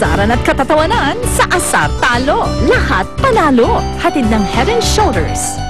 Saran at katatawanan sa Asar Talo. Lahat panalo. Hatid ng Head and Shoulders.